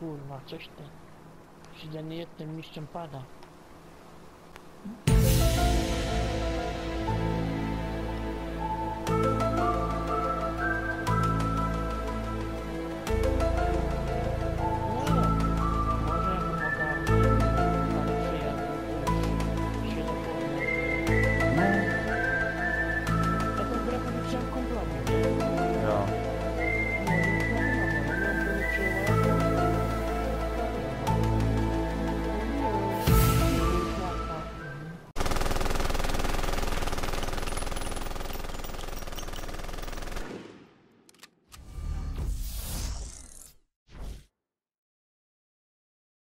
kurwa, coś ty. Źle nie jestem mistrzem pada.